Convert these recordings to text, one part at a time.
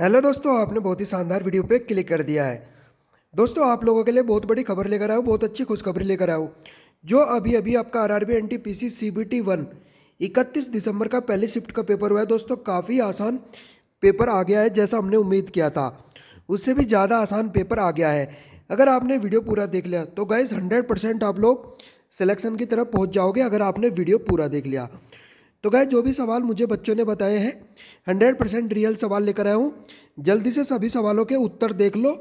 Hello दोस्तों, आपने बहुत ही शानदार वीडियो पे क्लिक कर दिया है। दोस्तों, आप लोगों के लिए बहुत बड़ी खबर लेकर आया बहुत अच्छी खुशखबरी लेकर आया जो अभी अभी आपका R R B N T P C C B T one इकतीस दिसंबर का पहले शिफ्ट का पेपर हुआ है। दोस्तों, काफ़ी आसान पेपर आ गया है, जैसा हमने उम्मीद किया था। उससे भी ज़्यादा आसान पेपर आ गया है। अगर आपने वीडियो पूरा देख लिया तो गाइज़ हंड्रेड परसेंट आप लोग सिलेक्शन की तरफ़ पहुँच जाओगे, अगर आपने वीडियो पूरा देख लिया। तो गाय जो भी सवाल मुझे बच्चों ने बताए हैं, हंड्रेड परसेंट रियल सवाल लेकर आया हूँ। जल्दी से सभी सवालों के उत्तर देख लो।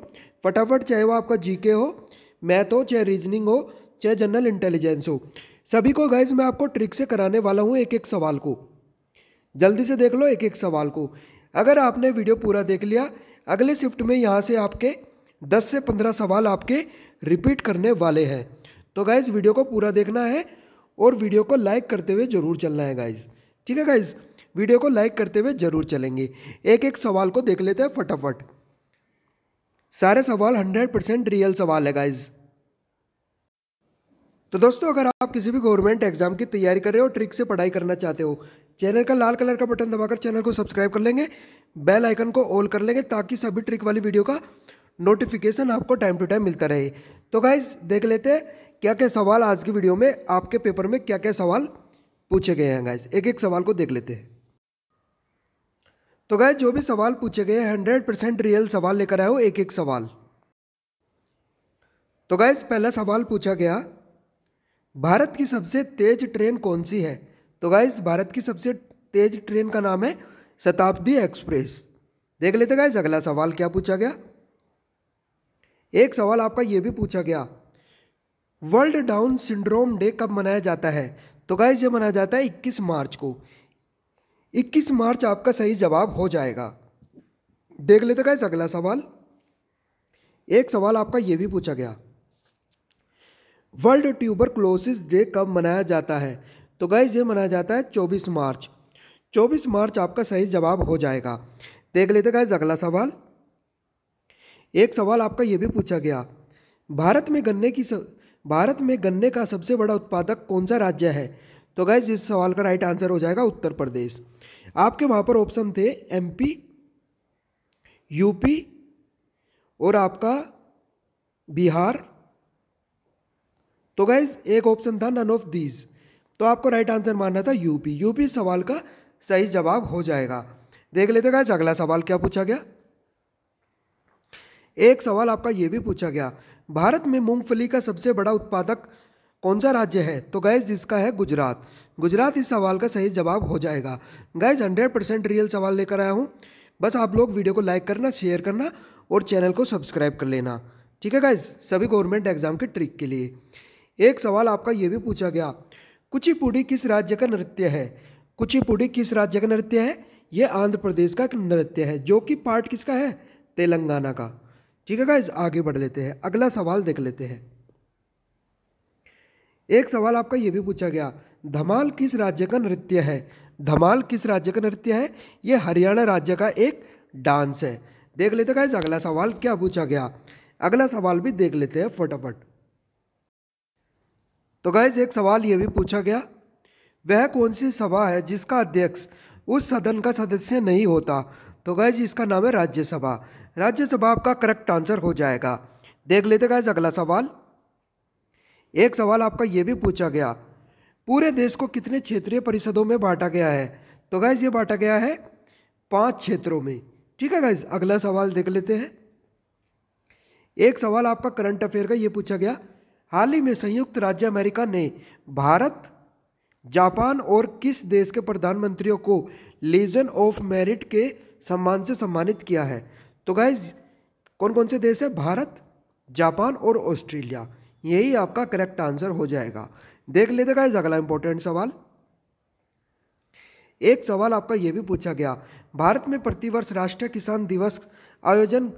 फटाफट, चाहे वो आपका जीके हो, मैथ हो, चाहे रीजनिंग हो, चाहे जनरल इंटेलिजेंस हो, सभी को गाइज़ मैं आपको ट्रिक से कराने वाला हूँ एक एक सवाल को। जल्दी से देख लो एक एक सवाल को। अगर आपने वीडियो पूरा देख लिया, अगले शिफ्ट में यहाँ से आपके 10 से 15 सवाल आपके रिपीट करने वाले हैं। तो गाइज़ वीडियो को पूरा देखना है। और वीडियो को लाइक करते हुए ज़रूर चलना है गाइज़ ठीक है गाइज़ वीडियो को लाइक करते हुए ज़रूर चलेंगे। एक एक सवाल को देख लेते हैं फटाफट। सारे सवाल हंड्रेड परसेंट रियल सवाल है गाइज़ तो दोस्तों, अगर आप किसी भी गवर्नमेंट एग्ज़ाम की तैयारी कर रहे हो ट्रिक से पढ़ाई करना चाहते हो, चैनल का लाल कलर का बटन दबाकर चैनल को सब्सक्राइब कर लेंगे। बेल आइकन को ऑल कर लेंगे ताकि सभी ट्रिक वाली वीडियो का नोटिफिकेशन आपको टाइम टू टाइम मिलता रहे। तो गाइज़ देख लेते हैं क्या क्या सवाल आज की वीडियो में, आपके पेपर में क्या क्या सवाल पूछे गए हैं गाइज़ एक एक सवाल को देख लेते हैं। तो गाइज़ जो भी सवाल पूछे गए हैं हंड्रेड परसेंट रियल सवाल लेकर आए हो एक एक सवाल। तो गाइज़ पहला सवाल पूछा गया, भारत की सबसे तेज ट्रेन कौन सी है? तो गाइज़ भारत की सबसे तेज ट्रेन का नाम है शताब्दी एक्सप्रेस। देख लेते गाइज़ अगला सवाल क्या पूछा गया? एक सवाल आपका यह भी पूछा गया वर्ल्ड डाउन सिंड्रोम डे कब मनाया जाता है? तो गाइज़ ये मनाया जाता है 21 मार्च को। 21 मार्च आपका सही जवाब हो जाएगा। देख लेते गाइज़ अगला सवाल। एक सवाल आपका ये भी पूछा गया। वर्ल्ड ट्यूबर क्लोसिस डे कब मनाया जाता है? तो गाइज़ ये मनाया जाता है 24 मार्च। 24 मार्च आपका सही जवाब हो जाएगा। देख लेते गाइज़ अगला सवाल। एक सवाल आपका ये भी पूछा गया। भारत में गन्ने की. भारत में गन्ने का सबसे बड़ा उत्पादक कौन सा राज्य है? तो गैस इस सवाल का राइट आंसर हो जाएगा उत्तर प्रदेश। आपके वहाँ पर ऑप्शन थे एमपी यूपी और आपका बिहार। तो गैस एक ऑप्शन था नन ऑफ़ दीज तो आपको राइट आंसर मानना था यूपी यूपी सवाल का सही जवाब हो जाएगा। देख लेते गैस अगला सवाल क्या पूछा गया? एक सवाल आपका यह भी पूछा गया। भारत में मूंगफली का सबसे बड़ा उत्पादक कौन सा राज्य है? तो गैस जिसका है गुजरात। गुजरात इस सवाल का सही जवाब हो जाएगा। गैस हंड्रेड परसेंट रियल सवाल लेकर आया हूँ। बस आप लोग वीडियो को लाइक करना शेयर करना और चैनल को सब्सक्राइब कर लेना। ठीक है गाइज़ सभी गवर्नमेंट एग्ज़ाम के ट्रिक के लिए। एक सवाल आपका ये भी पूछा गया। कुचिपुड़ी किस राज्य का नृत्य है? कुचिपुड़ी किस राज्य का नृत्य है? ये आंध्र प्रदेश का नृत्य है, जो कि पार्ट किसका है? तेलंगाना का। ठीक है गाइज़ आगे बढ़ लेते हैं। अगला सवाल देख लेते हैं। एक सवाल आपका यह भी पूछा गया, धमाल किस राज्य का नृत्य है? धमाल किस राज्य का नृत्य है? यह हरियाणा राज्य का एक डांस है। देख लेते गाइज़ अगला सवाल क्या पूछा गया? अगला सवाल भी देख लेते हैं फटाफट। तो गाइज़ एक सवाल यह भी पूछा गया, वह कौन सी सभा है जिसका अध्यक्ष उस सदन का सदस्य नहीं होता? तो गाइज़ इसका नाम है राज्यसभा। राज्यसभा आपका करेक्ट आंसर हो जाएगा। देख लेते गाइज़ अगला सवाल। एक सवाल आपका यह भी पूछा गया, पूरे देश को कितने क्षेत्रीय परिषदों में बांटा गया है? तो गाइज़ ये बांटा गया है पाँच क्षेत्रों में। ठीक है गाइज़ अगला सवाल देख लेते हैं। एक सवाल आपका करंट अफेयर का ये पूछा गया, हाल ही में संयुक्त राज्य अमेरिका ने भारत, जापान और किस देश के प्रधानमंत्रियों को लीजन ऑफ़ मेरिट के सम्मान से सम्मानित किया है? तो गाइज़ कौन कौन से देश है? भारत, जापान और ऑस्ट्रेलिया। यही आपका करेक्ट आंसर हो जाएगा। देख लेते गाइज़ अगला इंपॉर्टेंट सवाल। एक सवाल आपका यह भी पूछा गया। भारत में प्रतिवर्ष राष्ट्रीय किसान दिवस आयोजन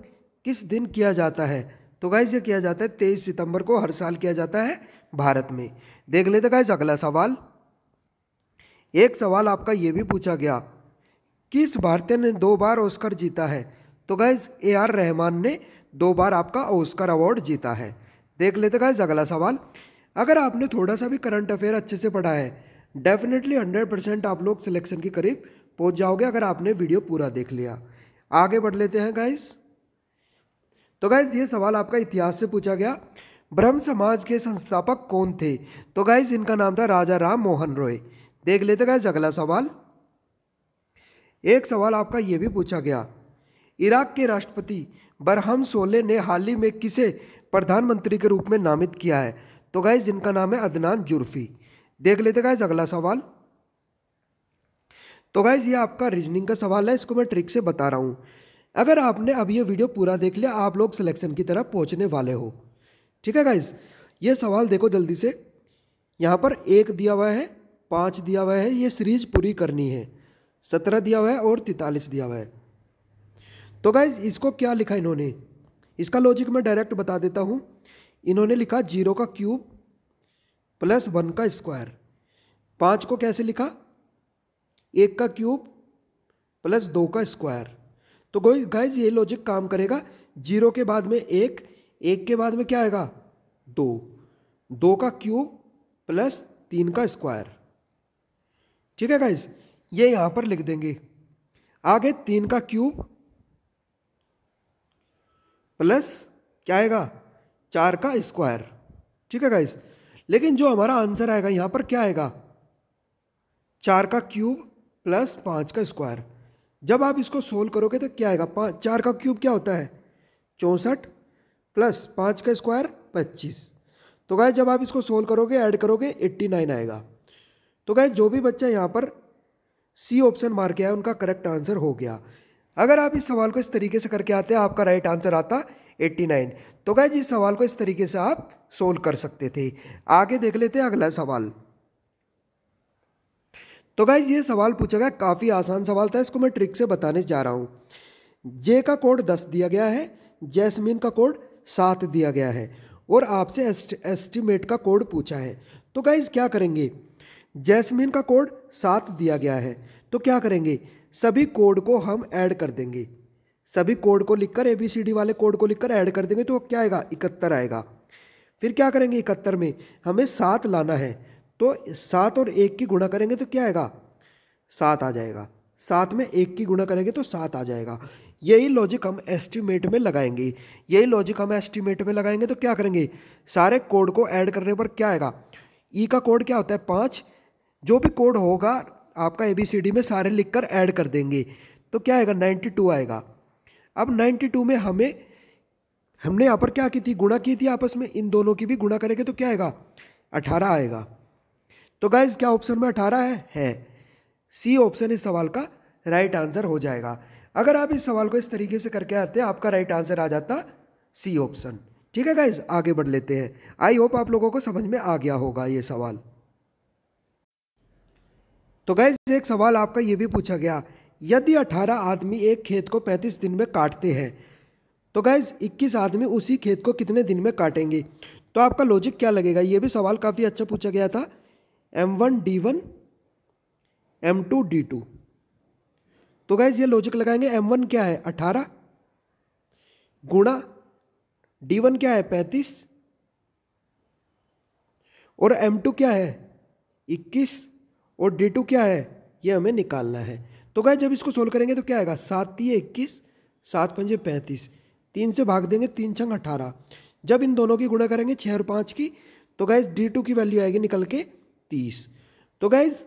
किस दिन किया जाता है? तो गाइज़ ये किया जाता है तेईस सितंबर को हर साल किया जाता है भारत में। देख लेते गाइज़ अगला सवाल। एक सवाल आपका यह भी पूछा गया। किस भारतीय ने दो बार ऑस्कर जीता है? तो गैज़ ए आर रहमान ने दो बार आपका ऑस्कर अवार्ड जीता है। देख लेते गैज़ अगला सवाल। अगर आपने थोड़ा सा भी करंट अफेयर अच्छे से पढ़ा है डेफिनेटली हंड्रेड परसेंट आप लोग सिलेक्शन के करीब पहुँच जाओगे अगर आपने वीडियो पूरा देख लिया। आगे बढ़ लेते हैं गाइस तो गाइज़ ये सवाल आपका इतिहास से पूछा गया। ब्रह्म समाज के संस्थापक कौन थे? तो गाइज़ इनका नाम था राजा राम मोहन रॉय। देख लेते गाइज़ अगला सवाल। एक सवाल आपका ये भी पूछा गया। इराक के राष्ट्रपति बरहम सोले ने हाल ही में किसे प्रधानमंत्री के रूप में नामित किया है? तो गाइज़ इनका नाम है अदनान जुर्फी। देख लेते गाइज़ अगला सवाल। तो गाइज़ ये आपका रीजनिंग का सवाल है, इसको मैं ट्रिक से बता रहा हूँ। अगर आपने अब ये वीडियो पूरा देख लिया, आप लोग सिलेक्शन की तरफ़ पहुँचने वाले हो। ठीक है गाइज़ ये सवाल देखो जल्दी से। यहाँ पर एक दिया हुआ है, पाँच दिया हुआ है, ये सीरीज़ पूरी करनी है। सत्रह दिया हुआ है और तैतालीस दिया हुआ है। तो गाइज़ इसको क्या लिखा इन्होंने? इसका लॉजिक मैं डायरेक्ट बता देता हूँ। इन्होंने लिखा ज़ीरो का क्यूब प्लस वन का स्क्वायर पाँच को कैसे लिखा? एक का क्यूब प्लस दो का स्क्वायर तो गाइज़ ये लॉजिक काम करेगा। ज़ीरो के बाद में एक एक के बाद में क्या आएगा? दो. दो का क्यूब प्लस तीन का स्क्वायर ठीक है गाइज़ ये यहाँ पर लिख देंगे। आगे तीन का क्यूब प्लस क्या आएगा? चार का स्क्वायर। ठीक है गाइज़ लेकिन जो हमारा आंसर आएगा यहाँ पर क्या आएगा? चार का क्यूब प्लस पाँच का स्क्वायर। जब आप इसको सोल्व करोगे तो क्या आएगा? पाँच चार का क्यूब क्या होता है? चौंसठ प्लस पाँच का स्क्वायर पच्चीस। तो गाय जब आप इसको सोल्व करोगे, ऐड करोगे, एट्टी नाइन आएगा। तो गाय जो भी बच्चा यहाँ पर सी ऑप्शन मार के आया, उनका करेक्ट आंसर हो गया। अगर आप इस सवाल को इस तरीके से करके आते हैं, आपका राइट आंसर आता एट्टी नाइन तो गाय इस सवाल को इस तरीके से आप सोल्व कर सकते थे। आगे देख लेते हैं अगला सवाल। तो गाइज़ ये सवाल पूछा गया, काफ़ी आसान सवाल था, इसको मैं ट्रिक से बताने जा रहा हूँ। जे का कोड दस दिया गया है जैस्मिन का कोड सात दिया गया है, और आपसे एस्टिमेट का कोड पूछा है। तो गाइज़ क्या करेंगे? जैस्मिन का कोड सात दिया गया है तो क्या करेंगे? सभी कोड को हम ऐड कर देंगे। सभी कोड को लिखकर ए बी सी डी वाले कोड को लिखकर ऐड कर देंगे तो क्या आएगा? इकहत्तर आएगा। फिर क्या करेंगे इकहत्तर में? हमें सात लाना है। तो सात और एक की गुणा करेंगे तो क्या आएगा? सात आ जाएगा। सात में एक की गुणा करेंगे तो सात आ जाएगा। यही लॉजिक हम एस्टिमेट में लगाएँगे। यही लॉजिक हम एस्टिमेट में लगाएँगे तो क्या करेंगे? सारे कोड को ऐड करने पर क्या आएगा? ई का कोड क्या होता है? पाँच। जो भी कोड होगा आपका ए बी सी डी में सारे लिख कर ऐड कर देंगे। तो क्या आएगा? नाइन्टी टू आएगा। अब नाइन्टी टू में हमें, हमने यहाँ पर क्या की थी? गुणा की थी आपस में। इन दोनों की भी गुणा करेंगे तो क्या आएगा? अठारह आएगा। तो गाइज़ क्या ऑप्शन में अठारह है? है। सी ऑप्शन इस सवाल का राइट आंसर हो जाएगा। अगर आप इस सवाल को इस तरीके से करके आते हैं, आपका राइट आंसर आ जाता सी ऑप्शन ठीक है गाइज़ आगे बढ़ लेते हैं। आई होप आप लोगों को समझ में आ गया होगा ये सवाल। तो गाइज़ एक सवाल आपका ये भी पूछा गया, यदि 18 आदमी एक खेत को 35 दिन में काटते हैं तो गाइज़ 21 आदमी उसी खेत को कितने दिन में काटेंगे? तो आपका लॉजिक क्या लगेगा? ये भी सवाल काफ़ी अच्छा पूछा गया था। M one D one M two D two तो गैस ये लॉजिक लगाएँगे एम वन क्या है? अठारह। गुणा डी वन क्या है? पैंतीस। और एम टू क्या है? इक्कीस। और डी टू क्या है? ये हमें निकालना है। तो गैस जब इसको सोल्व करेंगे तो क्या आएगा? सात तीय इक्कीस, सात पंजे पैंतीस। तीन से भाग देंगे, तीन छंग अठारह। जब इन दोनों की गुणा करेंगे छः और पाँच की तो गैस डी टू की वैल्यू आएगी निकल के तीस। तो गैज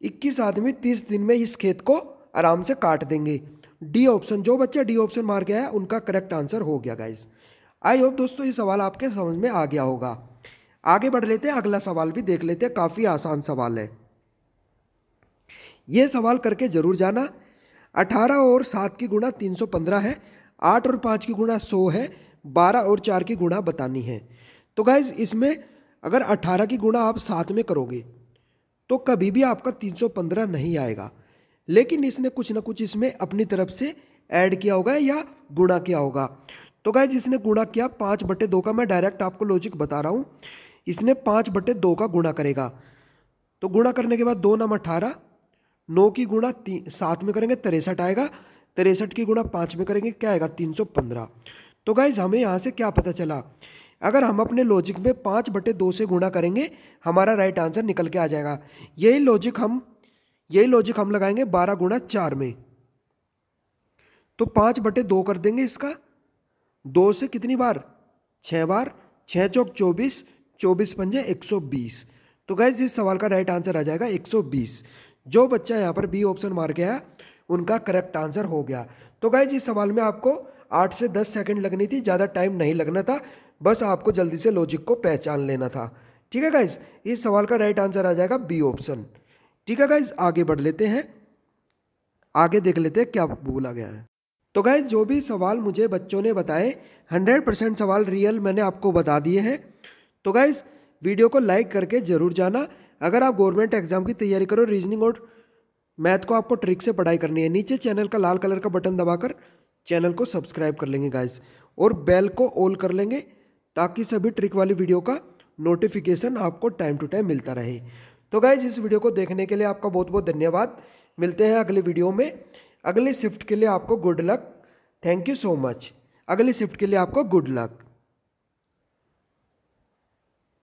इक्कीस आदमी तीस दिन में इस खेत को आराम से काट देंगे। डी ऑप्शन जो बच्चा डी ऑप्शन मार गया है, उनका करेक्ट आंसर हो गया गाइज़ आई होप दोस्तों, ये सवाल आपके समझ में आ गया होगा। आगे बढ़ लेते हैं, अगला सवाल भी देख लेते हैं, काफ़ी आसान सवाल है। ये सवाल करके ज़रूर जाना। अठारह और सात की गुणा तीन सौ पंद्रह है, आठ और पाँच की गुणा सौ है, बारह और चार की गुणा बतानी है। तो गाइज़ इसमें अगर 18 की गुणा आप सात में करोगे तो कभी भी आपका 315 नहीं आएगा। लेकिन इसने कुछ ना कुछ इसमें अपनी तरफ़ से ऐड किया होगा या गुणा किया होगा। तो गाय इसने गुणा किया पाँच बटे दो का, मैं डायरेक्ट आपको लॉजिक बता रहा हूँ। इसने पाँच बटे दो का गुणा करेगा। तो गुणा करने के बाद दो नाम अठारह नौ की गुणा सात में करेंगे, तिरसठ आएगा। तिरसठ की गुणा पाँच में करेंगे, क्या आएगा? तीन सौ पंद्रह। तो गाइज़ हमें यहाँ से क्या पता चला? अगर हम अपने लॉजिक में पाँच बटे दो से गुणा करेंगे, हमारा राइट आंसर निकल के आ जाएगा। यही लॉजिक हम यही लॉजिक हम लगाएँगे बारह गुणा चार में। तो पाँच बटे दो कर देंगे इसका। दो से कितनी बार? छः बार। छः चौक चौबीस। चौबीस पंजे एक सौ बीस। तो गैस इस सवाल का राइट आंसर आ जाएगा एक सौ बीस। जो बच्चा यहाँ पर बी ऑप्शन मार गया, उनका करेक्ट आंसर हो गया। तो गैस इस सवाल में आपको आठ से दस सेकंड लगनी थी, ज़्यादा टाइम नहीं लगना था, बस आपको जल्दी से लॉजिक को पहचान लेना था। ठीक है गाइज़ इस सवाल का राइट आंसर आ जाएगा बी ऑप्शन ठीक है गाइज़ आगे बढ़ लेते हैं। आगे देख लेते हैं क्या बोला गया है। तो गाइज़ जो भी सवाल मुझे बच्चों ने बताए हंड्रेड परसेंट सवाल रियल मैंने आपको बता दिए हैं। तो गाइज़ वीडियो को लाइक करके ज़रूर जाना। अगर आप गवर्नमेंट एग्ज़ाम की तैयारी करो रीजनिंग और मैथ को आपको ट्रिक से पढ़ाई करनी है, नीचे चैनल का लाल कलर का बटन दबाकर चैनल को सब्सक्राइब कर लेंगे गाइज़ और बेल को ऑल कर लेंगे ताकि सभी ट्रिक वाली वीडियो का नोटिफिकेशन आपको टाइम टू टाइम मिलता रहे। तो गाइज़ इस वीडियो को देखने के लिए आपका बहुत बहुत धन्यवाद। मिलते हैं अगले वीडियो में। अगले शिफ्ट के लिए आपको good luck thank you so much अगली शिफ्ट के लिए आपको गुड लक